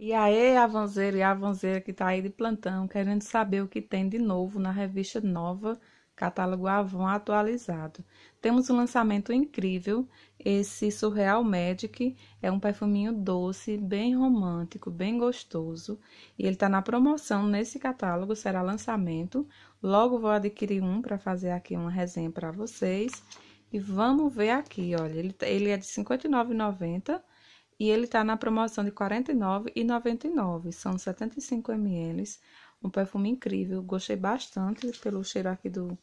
E aí, Avanzeiro e Avanzeira que tá aí de plantão, querendo saber o que tem de novo na revista nova, catálogo Avon atualizado. Temos um lançamento incrível, esse Surreal Magic, é um perfuminho doce, bem romântico, bem gostoso, e ele tá na promoção nesse catálogo, será lançamento. Logo vou adquirir um para fazer aqui uma resenha para vocês. E vamos ver aqui, olha, ele, ele é de R$ 59,90 e ele tá na promoção de R$ 49,99. São 75 ml, um perfume incrível, gostei bastante pelo cheiro aqui do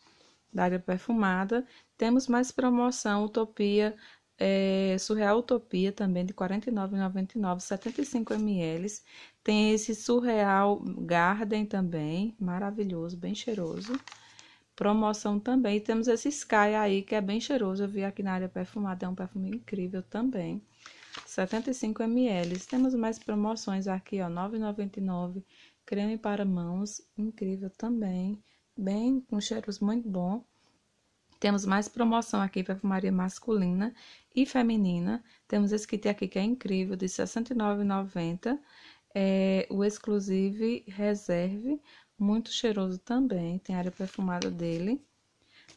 da área perfumada. Temos mais promoção Utopia, é, Surreal Utopia também de R$ 49,99, 75 ml. Tem esse Surreal Garden também, maravilhoso, bem cheiroso. Promoção também. E temos esse Sky aí, que é bem cheiroso. Eu vi aqui na área perfumada, é um perfume incrível também. 75 ml. Temos mais promoções aqui, ó, 9,99. Creme para mãos, incrível também bem com cheiros muito bom. Temos mais promoção aqui, perfumaria masculina e feminina. Temos esse kit aqui que é incrível, de R$ 69,90. É o Exclusive Reserve, muito cheiroso também, tem área perfumada dele.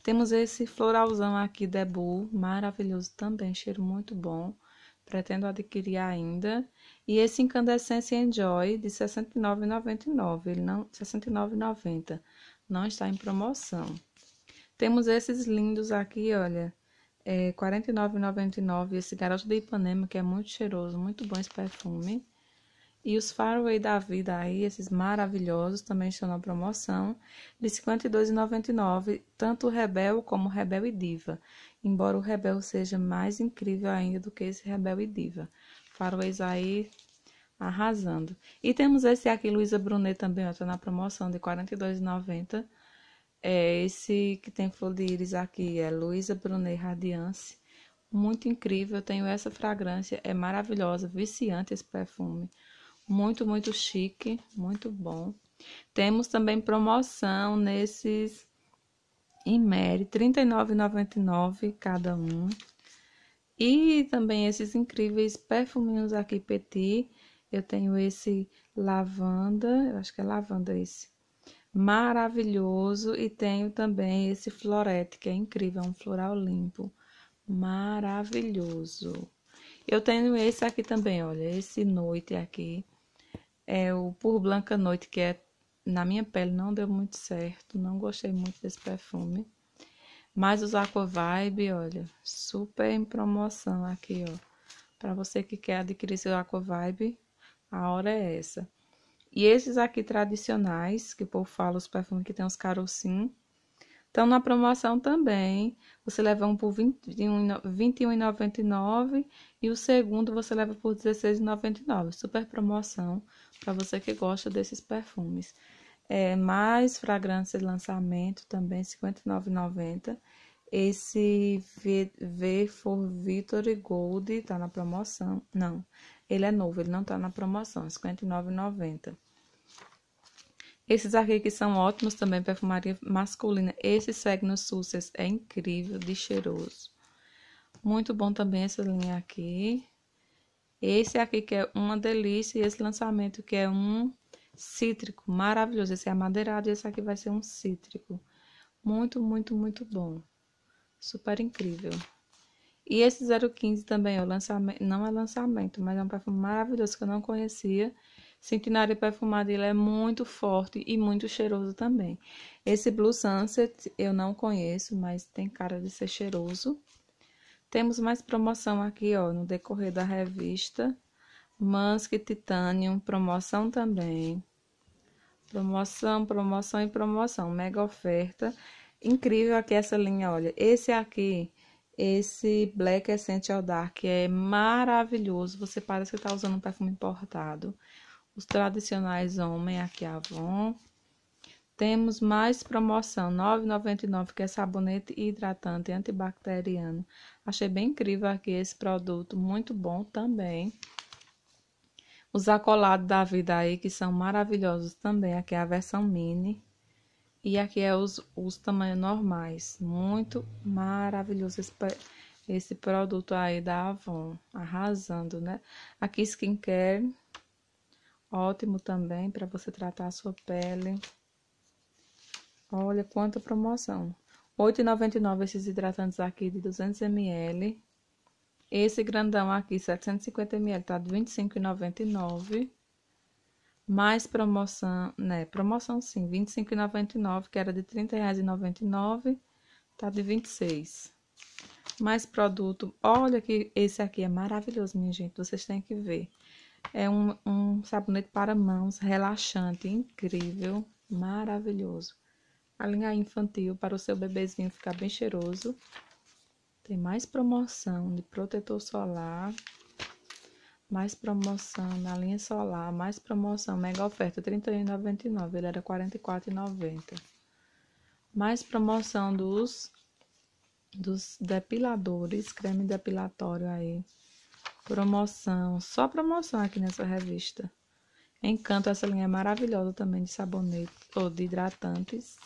Temos esse floralzão aqui, Debu, maravilhoso também, cheiro muito bom. Pretendo adquirir ainda. E esse incandescência Enjoy de R$ 69,99, ele não, R$ 69,90 não está em promoção. Temos esses lindos aqui, olha, é R$ 49,99. Esse garoto de Ipanema, que é muito cheiroso, muito bom esse perfume. E os Faraway da vida aí, esses maravilhosos, também estão na promoção, de R$ 52,99, tanto o Rebel como o Rebel e Diva. Embora o Rebel seja mais incrível ainda do que esse Rebel e Diva. Faraways aí arrasando. E temos esse aqui, Luísa Brunet também, ó, tá na promoção de R$ 42,90. É esse que tem flor de íris aqui, é Luísa Brunet Radiance. Muito incrível, tenho essa fragrância, é maravilhosa, viciante esse perfume. Muito, muito chique, muito bom. Temos também promoção nesses Imeri, R$ 39,99 cada um. E também esses incríveis perfuminhos aqui Petit, eu tenho esse lavanda, eu acho que é lavanda esse. Maravilhoso. E tenho também esse florete, que é incrível, é um floral limpo. Maravilhoso. Eu tenho esse aqui também, olha, esse noite aqui. É o Por Blanca Noite, que é na minha pele não deu muito certo, não gostei muito desse perfume. Mas os Aqua Vibe, olha, super em promoção aqui, ó. Para você que quer adquirir seu Aqua Vibe, a hora é essa. E esses aqui tradicionais, que o povo fala, os perfumes que tem os carocinhos, estão na promoção também. Você leva um por R$ 21,99 e o segundo você leva por R$ 16,99. Super promoção para você que gosta desses perfumes. É, mais fragrância de lançamento também, R$ 59,90. Esse V, v for Victory Gold tá na promoção. Não, ele é novo, ele não tá na promoção, R$ 59,90. Esses aqui que são ótimos também, perfumaria masculina. Esse Segno Success é incrível, de cheiroso. Muito bom também essa linha aqui. Esse aqui que é uma delícia e esse lançamento que é um cítrico maravilhoso. Esse é amadeirado e esse aqui vai ser um cítrico. Muito, muito, muito bom. Super incrível. E esse 015 também o lançamento, não é lançamento, mas é um perfume maravilhoso que eu não conhecia. Centenário perfumado, ele é muito forte e muito cheiroso também. Esse Blue Sunset eu não conheço, mas tem cara de ser cheiroso. Temos mais promoção aqui, ó, no decorrer da revista. Musk Titanium, promoção também. Promoção, promoção e promoção. Mega oferta. Incrível aqui essa linha, olha. Esse aqui esse Black Essential Dark é maravilhoso. Você parece que está usando um perfume importado. Os tradicionais homem aqui Avon. Temos mais promoção, R$ 9,99, que é sabonete hidratante antibacteriano. Achei bem incrível aqui esse produto, muito bom também. Os acolados da vida aí, que são maravilhosos também. Aqui é a versão mini. E aqui é os, os tamanhos normais. Muito maravilhoso esse, esse produto aí da Avon. Arrasando, né? Aqui skincare. Ótimo também para você tratar a sua pele. Olha quanta promoção. R$ 8,99 esses hidratantes aqui de 200 ml. Esse grandão aqui, 750 ml, tá de R$ 25,99. Mais promoção, né? Promoção sim, R$ 25,99, que era de R$ 30,99, tá de R$ 26. Mais produto. Olha que esse aqui é maravilhoso, minha gente. Vocês têm que ver. É um, um sabonete para mãos relaxante, incrível, maravilhoso. A linha infantil para o seu bebezinho ficar bem cheiroso. Tem mais promoção de protetor solar. Mais promoção na linha solar. Mais promoção, mega oferta, R$ 31,99. Ele era R$ 44,90. Mais promoção dos, dos depiladores, creme depilatório aí. Promoção, só promoção aqui nessa revista. Encanto, essa linha é maravilhosa também de sabonete ou de hidratantes.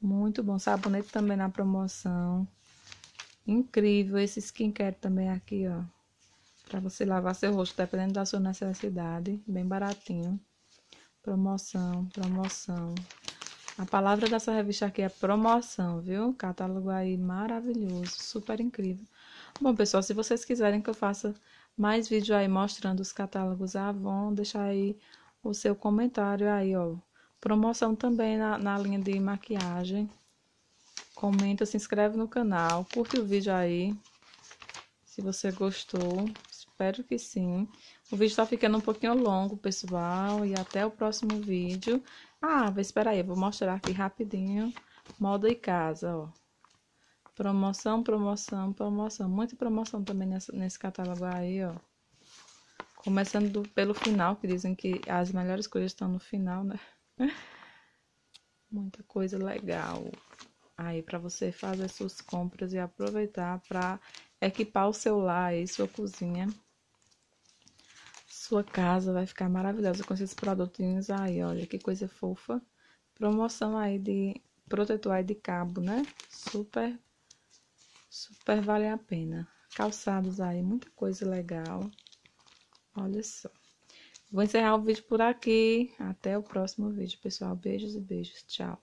Muito bom. Sabonete também na promoção. Incrível. Esse skincare também aqui, ó. Pra você lavar seu rosto, dependendo da sua necessidade. Bem baratinho. Promoção, promoção. A palavra dessa revista aqui é promoção, viu? Catálogo aí maravilhoso, super incrível. Bom, pessoal, se vocês quiserem que eu faça mais vídeo aí mostrando os catálogos Avon, deixar aí o seu comentário aí, ó. Promoção também na, na linha de maquiagem. Comenta, se inscreve no canal, curte o vídeo aí. Se você gostou, espero que sim. O vídeo tá ficando um pouquinho longo, pessoal. E até o próximo vídeo. Ah, vou esperar aí, vou mostrar aqui rapidinho. Moda e casa, ó. Promoção, promoção, promoção. Muita promoção também nessa, nesse catálogo aí, ó. Começando do, pelo final, que dizem que as melhores coisas estão no final, né? Muita coisa legal aí para você fazer suas compras e aproveitar para equipar o seu lar e sua cozinha. Sua casa vai ficar maravilhosa com esses produtinhos aí, olha que coisa fofa. Promoção aí de protetor aí de cabo, né? Super, super vale a pena. Calçados aí, muita coisa legal. Olha só. Vou encerrar o vídeo por aqui. Até o próximo vídeo, pessoal. Beijos e beijos. Tchau.